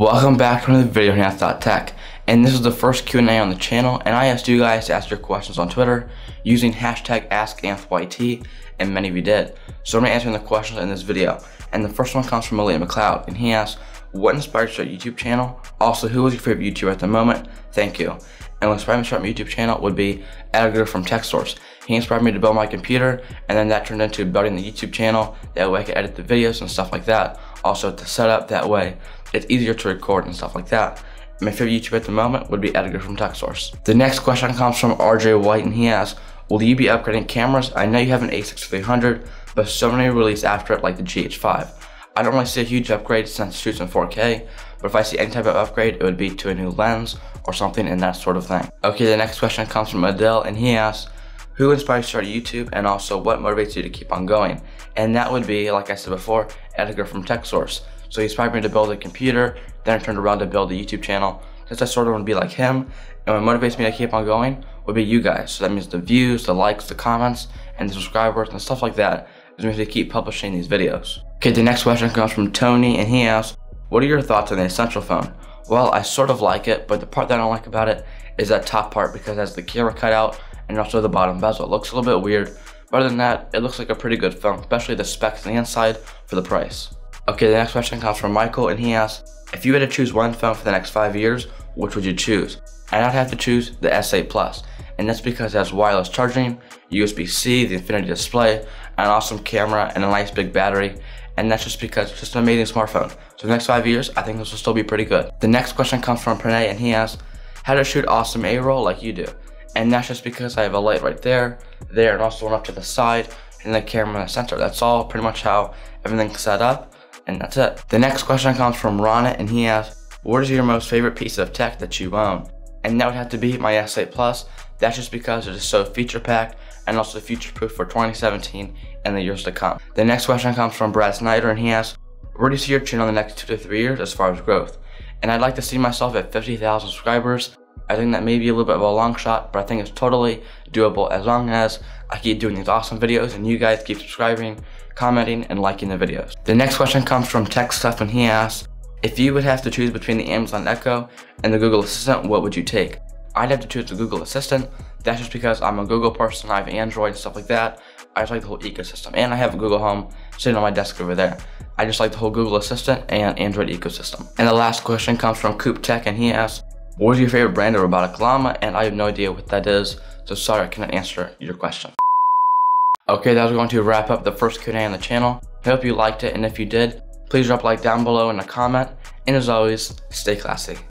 Welcome back to another video here and this is the first Q&A on the channel, and I asked you guys to ask your questions on Twitter using hashtag AskAnthYT, and many of you did. So I'm going to answer the questions in this video, and the first one comes from William McLeod, and he asks, what inspired you to start YouTube channel? Also, who is your favorite YouTuber at the moment? Thank you. And what inspired me to start my YouTube channel would be Edgar from TechSource. He inspired me to build my computer, and then that turned into building the YouTube channel. That way I could edit the videos and stuff like that. Also, to set up that way, it's easier to record and stuff like that. My favorite YouTuber at the moment would be Edgar from TechSource. The next question comes from RJ White, and he asks, Will you be upgrading cameras? I know you have an a6300, but so many released after it like the GH5. I don't really see a huge upgrade since it shoots in 4K, but if I see any type of upgrade, it would be to a new lens or something in that sort of thing. Okay, the next question comes from Adele, and he asks, who inspires you to start YouTube and also what motivates you to keep on going? And that would be, like I said before, Edgar from TechSource. So he inspired me to build a computer, then I turned around to build a YouTube channel. Since I sort of want to be like him, and what motivates me to keep on going would be you guys. So that means the views, the likes, the comments, and the subscribers, and stuff like that. It means to keep publishing these videos. Okay, the next question comes from Tony, and he asks, what are your thoughts on the Essential phone? Well, I sort of like it, but the part that I don't like about it is that top part because it has the camera cut out and also the bottom bezel. It looks a little bit weird. But other than that, it looks like a pretty good phone, especially the specs on the inside for the price. Okay, the next question comes from Michael, and he asks, if you had to choose one phone for the next five years, which would you choose? And I'd have to choose the S8 Plus, and that's because it has wireless charging, USB-C, the infinity display, an awesome camera, and a nice big battery, and that's just because it's just an amazing smartphone. So the next five years, I think this will still be pretty good. The next question comes from Pranay, and he asks, how to shoot awesome A-roll like you do? And that's just because I have a light right there, there, and also one up to the side, and the camera in the center. That's all pretty much how everything's set up, and that's it. The next question comes from Rana, and he asks, what is your most favorite piece of tech that you own? And that would have to be my S8 Plus. That's just because it is so feature packed and also future proof for 2017 and the years to come. The next question comes from Brad Snyder, and he asks, where do you see your channel in the next two to three years as far as growth? And I'd like to see myself at 50,000 subscribers I think that may be a little bit of a long shot, but I think it's totally doable as long as I keep doing these awesome videos and you guys keep subscribing, commenting, and liking the videos. The next question comes from Tech Stuff and he asks, if you would have to choose between the Amazon Echo and the Google Assistant, what would you take? I'd have to choose the Google Assistant. That's just because I'm a Google person, I have Android and stuff like that. I just like the whole ecosystem. And I have a Google Home sitting on my desk over there. I just like the whole Google Assistant and Android ecosystem. And the last question comes from Coop Tech and he asks, what is your favorite brand of robotic llama? And I have no idea what that is, so sorry I cannot answer your question. Okay, that was going to wrap up the first Q&A on the channel. I hope you liked it, and if you did, please drop a like down below and a comment. And as always, stay classy.